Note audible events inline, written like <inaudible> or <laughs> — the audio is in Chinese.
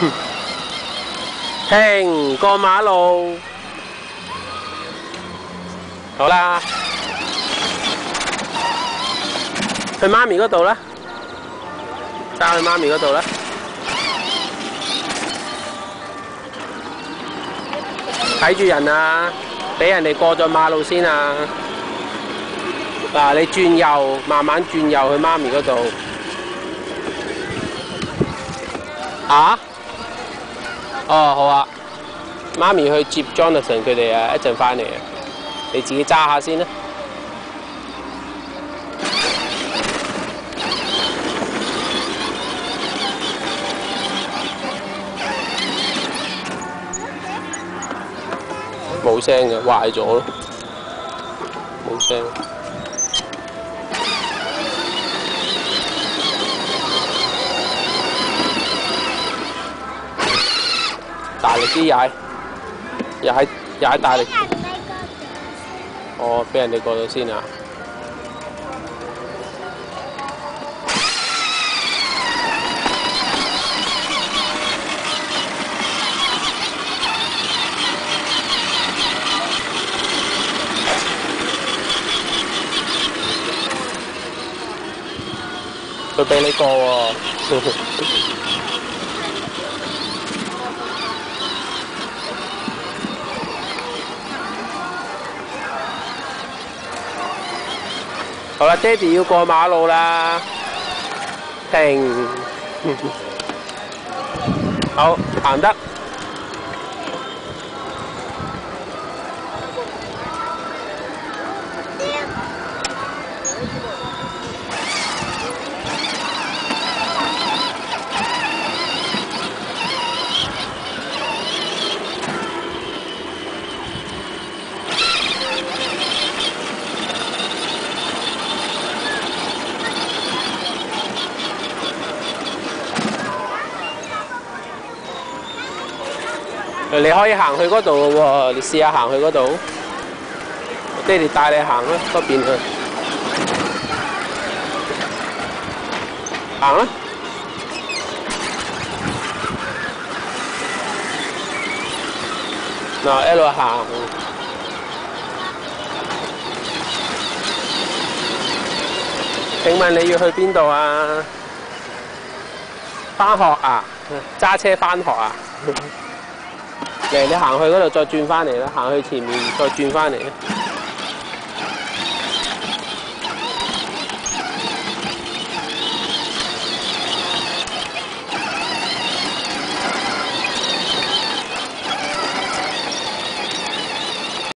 <laughs> 停，過馬路。好啦，去媽咪嗰度啦，揸去媽咪嗰度啦。睇住人啊，俾人哋過咗馬路先啊！嗱，你轉右，慢慢轉右去媽咪嗰度。啊？哦，好啊。媽咪去接 Jonathan 佢哋啊，一陣翻嚟啊。你自己揸下先啦。冇聲嘅，壞咗咯，冇聲。大力啲踩，踩踩大力。哦，俾人哋過咗先啊！佢俾你過喎。好啦，爹哋要过马路啦，停，好行得。你可以行去嗰度喎，你試下行去嗰度。爹哋帶你行啦，嗰邊去。行啦。嗱，一路行。請問你要去邊度啊？返學啊？揸車返學啊？嚟，你行去嗰度再轉翻嚟啦，行去前面再轉翻嚟。